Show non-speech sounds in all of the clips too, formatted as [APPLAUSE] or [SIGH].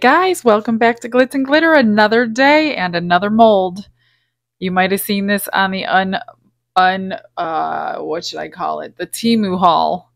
Guys, welcome back to Glitz and Glitter. Another day and another mold. You might have seen this on the un un uh what should I call it? The Temu haul.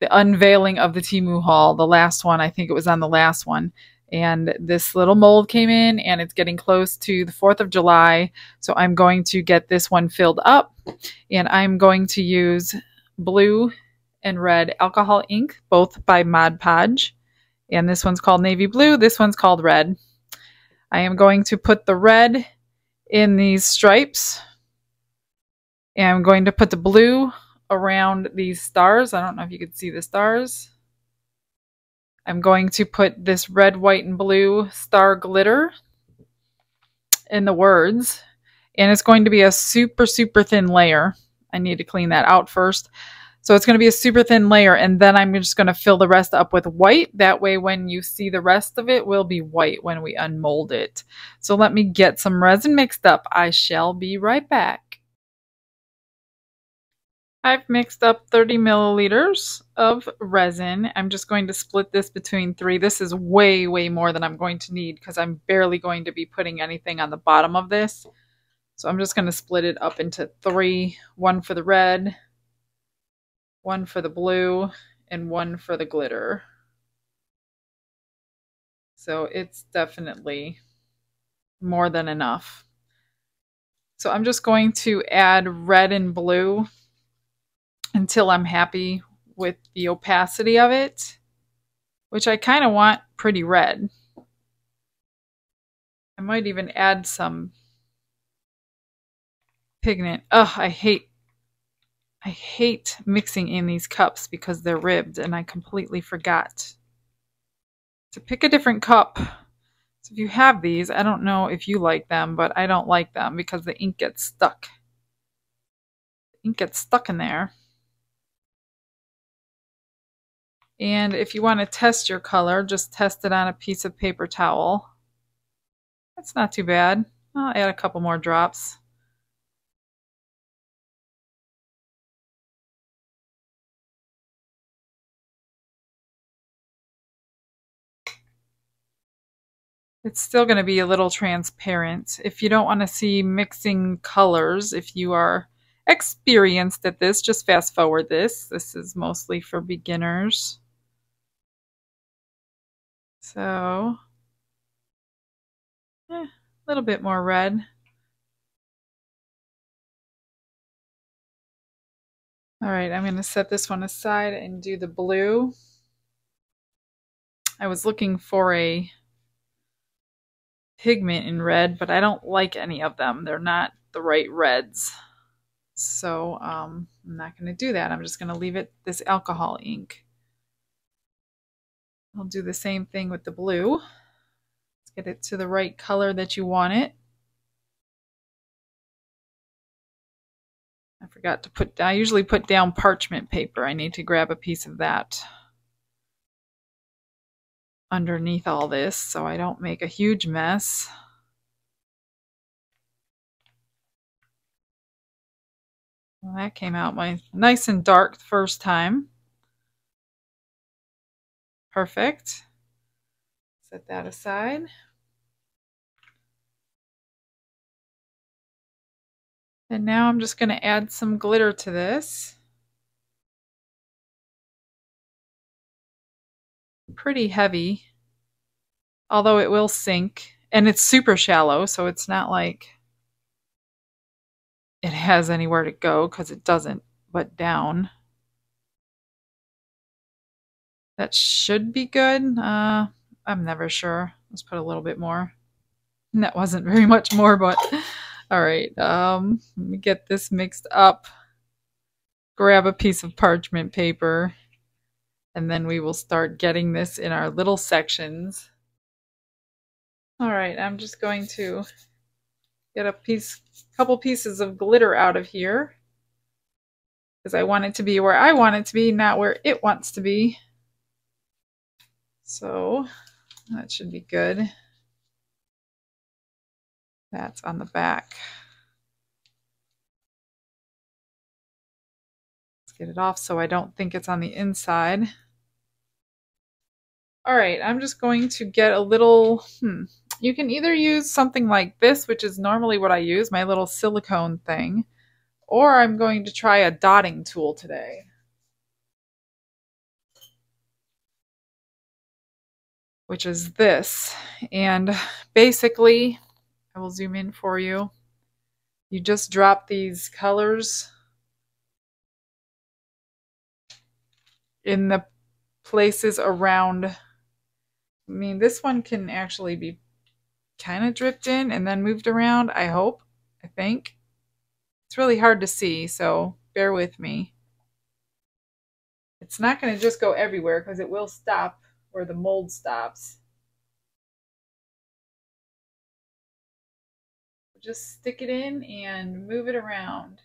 The unveiling of the Temu haul. The last one, I think it was on the last one. And this little mold came in and it's getting close to the 4th of July. So I'm going to get this one filled up and I'm going to use blue and red alcohol ink, both by Mod Podge and this one's called navy blue. This one's called red. I am going to put the red in these stripes. And I'm going to put the blue around these stars. I don't know if you can see the stars. I'm going to put this red, white, and blue star glitter in the words. And it's going to be a super, super thin layer. I need to clean that out first. So it's going to be a super thin layer and then I'm just going to fill the rest up with white. That way when you see the rest of it will be white when we unmold it. So let me get some resin mixed up. I shall be right back. I've mixed up 30 milliliters of resin. I'm just going to split this between three. This is way, way more than I'm going to need because I'm barely going to be putting anything on the bottom of this. So I'm just going to split it up into three. One for the red, one for the blue, and one for the glitter. So it's definitely more than enough. So I'm just going to add red and blue until I'm happy with the opacity of it, which I kind of want pretty red. I might even add some pigment. Oh, I hate I hate mixing in these cups because they're ribbed and I completely forgot to pick a different cup. So if you have these, I don't know if you like them, but I don't like them because the ink gets stuck. The ink gets stuck in there. And if you want to test your color, just test it on a piece of paper towel. That's not too bad. I'll add a couple more drops. It's still going to be a little transparent. If you don't want to see mixing colors, if you are experienced at this, just fast forward this. This is mostly for beginners. So, eh, a little bit more red. All right, I'm going to set this one aside and do the blue. I was looking for a pigment in red, but I don't like any of them. They're not the right reds. So um, I'm not going to do that. I'm just going to leave it this alcohol ink. I'll do the same thing with the blue. Let's get it to the right color that you want it. I forgot to put, I usually put down parchment paper. I need to grab a piece of that underneath all this so I don't make a huge mess. Well, that came out my nice and dark the first time. Perfect. Set that aside. And now I'm just going to add some glitter to this. Pretty heavy, although it will sink. And it's super shallow, so it's not like it has anywhere to go because it doesn't, but down. That should be good. Uh, I'm never sure. Let's put a little bit more. And that wasn't very much more, but all right. Um, let me get this mixed up. Grab a piece of parchment paper and then we will start getting this in our little sections. All right, I'm just going to get a piece, couple pieces of glitter out of here because I want it to be where I want it to be, not where it wants to be. So that should be good. That's on the back. Get it off so I don't think it's on the inside. All right, I'm just going to get a little, hmm, you can either use something like this, which is normally what I use, my little silicone thing, or I'm going to try a dotting tool today. Which is this. And basically, I will zoom in for you. You just drop these colors in the places around. I mean, this one can actually be kind of dripped in and then moved around, I hope, I think. It's really hard to see, so bear with me. It's not going to just go everywhere because it will stop where the mold stops. Just stick it in and move it around.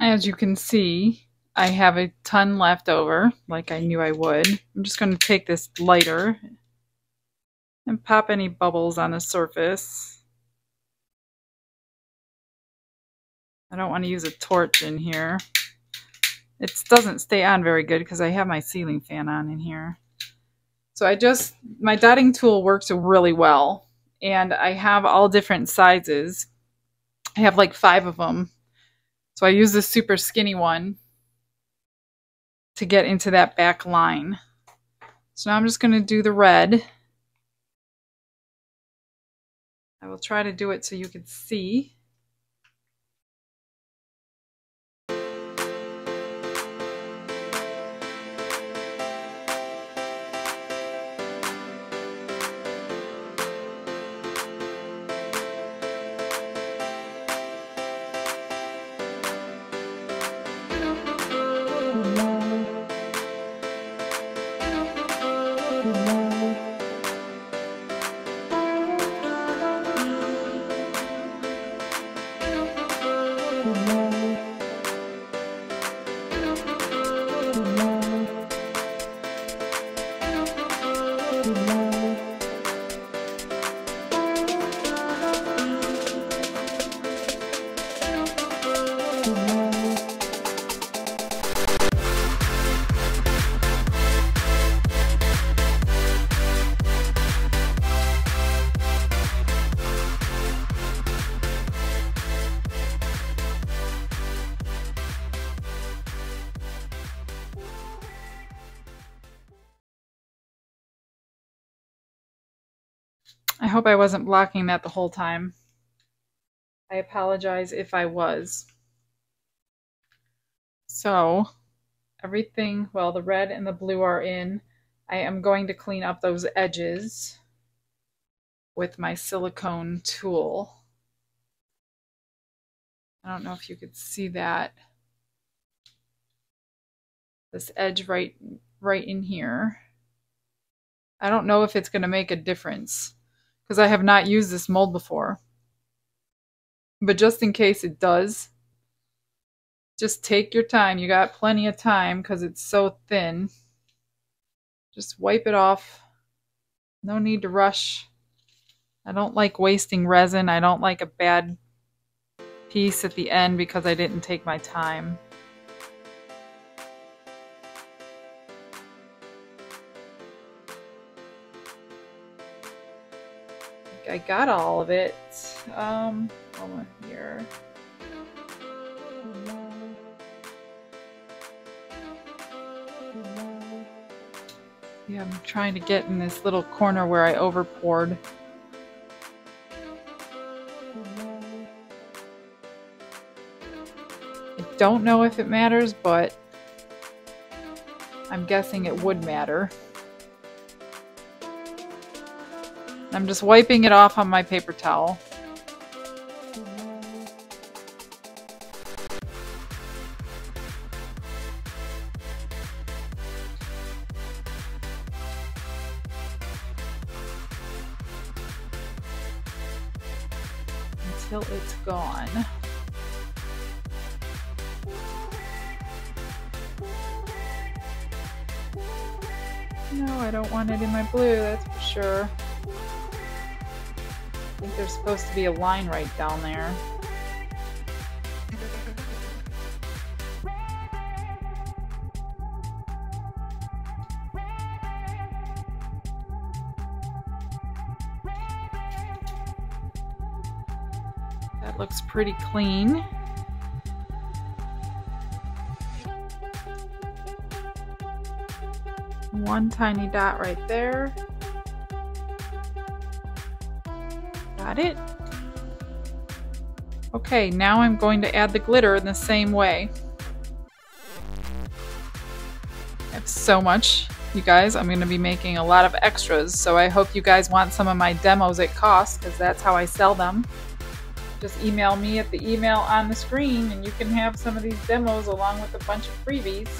As you can see, I have a ton left over, like I knew I would. I'm just going to take this lighter and pop any bubbles on the surface. I don't want to use a torch in here. It doesn't stay on very good because I have my ceiling fan on in here. So I just, my dotting tool works really well. And I have all different sizes. I have like five of them so I use this super skinny one to get into that back line. So now I'm just going to do the red. I will try to do it so you can see. Bye. Hope I wasn't blocking that the whole time. I apologize if I was. So, everything, well, the red and the blue are in. I am going to clean up those edges with my silicone tool. I don't know if you could see that. This edge right right in here. I don't know if it's going to make a difference because I have not used this mold before. But just in case it does, just take your time. You got plenty of time because it's so thin. Just wipe it off. No need to rush. I don't like wasting resin. I don't like a bad piece at the end because I didn't take my time. I got all of it. Um, over here. Yeah, I'm trying to get in this little corner where I over poured. I don't know if it matters, but I'm guessing it would matter. I'm just wiping it off on my paper towel. until it's gone. No, I don't want it in my blue, that's for sure. Think there's supposed to be a line right down there. That looks pretty clean. One tiny dot right there. Got it. Okay, now I'm going to add the glitter in the same way. I have so much, you guys. I'm going to be making a lot of extras, so I hope you guys want some of my demos at cost, because that's how I sell them just email me at the email on the screen and you can have some of these demos along with a bunch of freebies.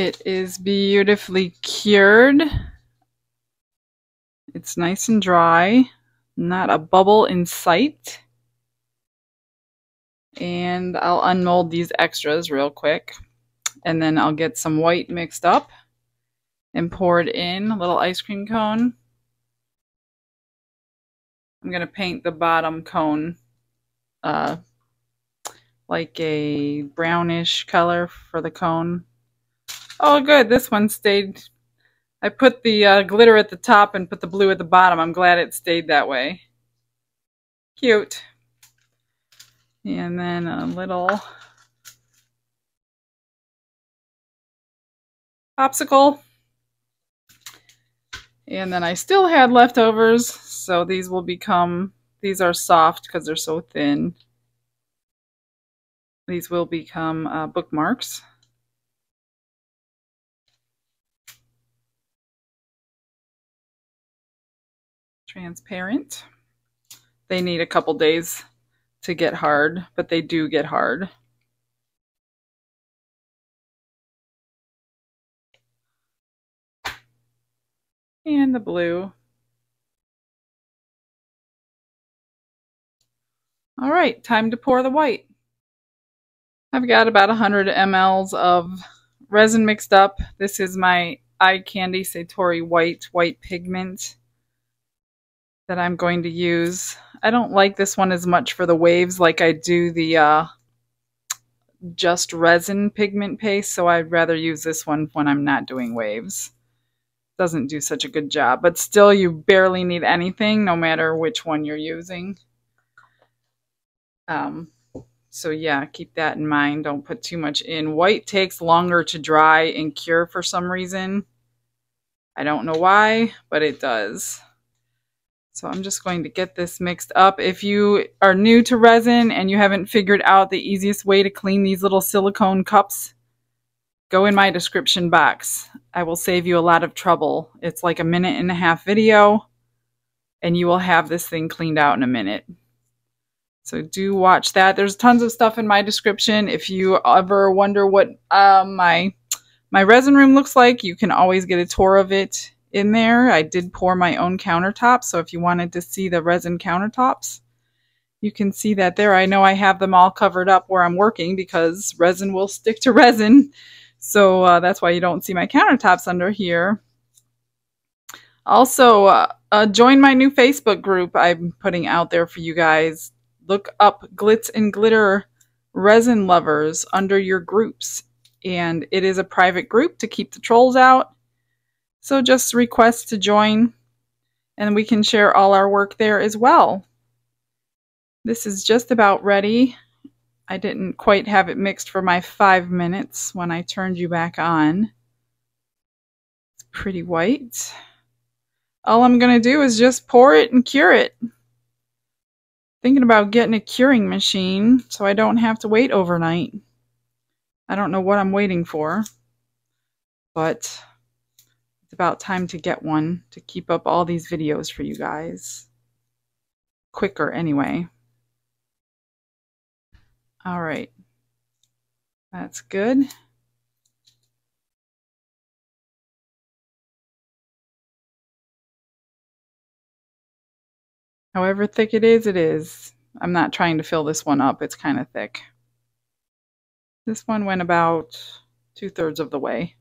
It is beautifully cured. It's nice and dry, not a bubble in sight. And I'll unmold these extras real quick. And then I'll get some white mixed up and pour it in, a little ice cream cone. I'm going to paint the bottom cone uh, like a brownish color for the cone. Oh, good. This one stayed. I put the uh, glitter at the top and put the blue at the bottom. I'm glad it stayed that way. Cute. And then a little popsicle. And then I still had leftovers, so these will become, these are soft because they're so thin. These will become uh, bookmarks. Transparent. They need a couple days to get hard, but they do get hard. And the blue. All right, time to pour the white. I've got about 100 mLs of resin mixed up. This is my Eye Candy Satori White White Pigment that I'm going to use. I don't like this one as much for the waves like I do the uh, just resin pigment paste, so I'd rather use this one when I'm not doing waves doesn't do such a good job. But still, you barely need anything, no matter which one you're using. Um, so yeah, keep that in mind. Don't put too much in. White takes longer to dry and cure for some reason. I don't know why, but it does. So I'm just going to get this mixed up. If you are new to resin and you haven't figured out the easiest way to clean these little silicone cups, go in my description box. I will save you a lot of trouble. It's like a minute and a half video, and you will have this thing cleaned out in a minute. So do watch that. There's tons of stuff in my description. If you ever wonder what uh, my my resin room looks like, you can always get a tour of it in there. I did pour my own countertops, so if you wanted to see the resin countertops, you can see that there. I know I have them all covered up where I'm working because resin will stick to [LAUGHS] resin so uh, that's why you don't see my countertops under here. Also, uh, uh, join my new Facebook group I'm putting out there for you guys. Look up Glitz and Glitter Resin Lovers under your groups. And it is a private group to keep the trolls out. So just request to join and we can share all our work there as well. This is just about ready. I didn't quite have it mixed for my five minutes when I turned you back on. It's pretty white. All I'm going to do is just pour it and cure it. Thinking about getting a curing machine so I don't have to wait overnight. I don't know what I'm waiting for, but about time to get one to keep up all these videos for you guys. Quicker anyway. All right. That's good. However thick it is, it is. I'm not trying to fill this one up. It's kind of thick. This one went about two-thirds of the way.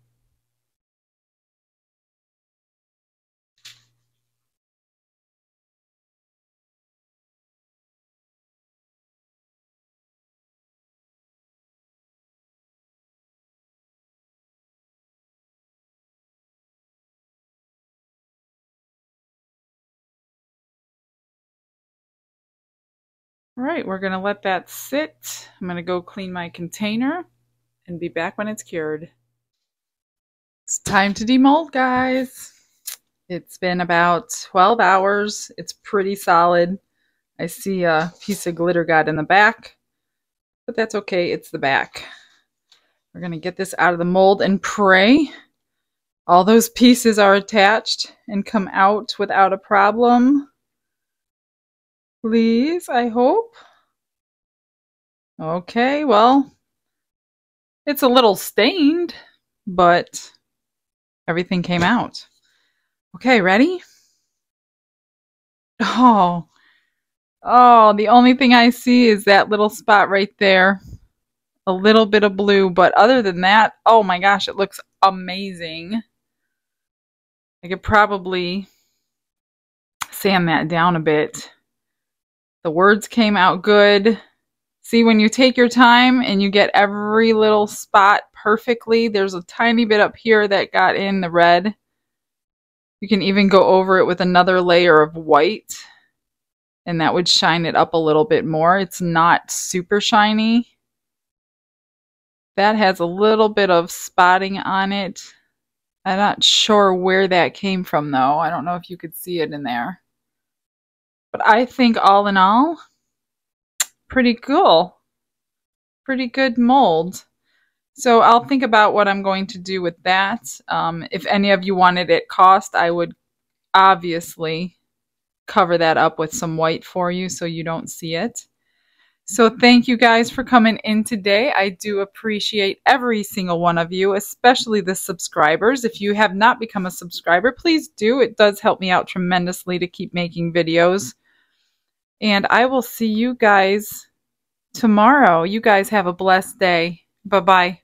Right, we're going to let that sit. I'm going to go clean my container and be back when it's cured. It's time to demold, guys. It's been about 12 hours. It's pretty solid. I see a piece of glitter got in the back, but that's okay. It's the back. We're going to get this out of the mold and pray all those pieces are attached and come out without a problem. Please, I hope. Okay, well, it's a little stained, but everything came out. Okay, ready? Oh, oh, the only thing I see is that little spot right there. A little bit of blue, but other than that, oh my gosh, it looks amazing. I could probably sand that down a bit. The words came out good. See, when you take your time and you get every little spot perfectly, there's a tiny bit up here that got in the red. You can even go over it with another layer of white and that would shine it up a little bit more. It's not super shiny. That has a little bit of spotting on it. I'm not sure where that came from though. I don't know if you could see it in there. But I think all in all, pretty cool. Pretty good mold. So I'll think about what I'm going to do with that. Um, if any of you wanted it cost, I would obviously cover that up with some white for you so you don't see it. So thank you guys for coming in today. I do appreciate every single one of you, especially the subscribers. If you have not become a subscriber, please do. It does help me out tremendously to keep making videos. And I will see you guys tomorrow. You guys have a blessed day. Bye-bye.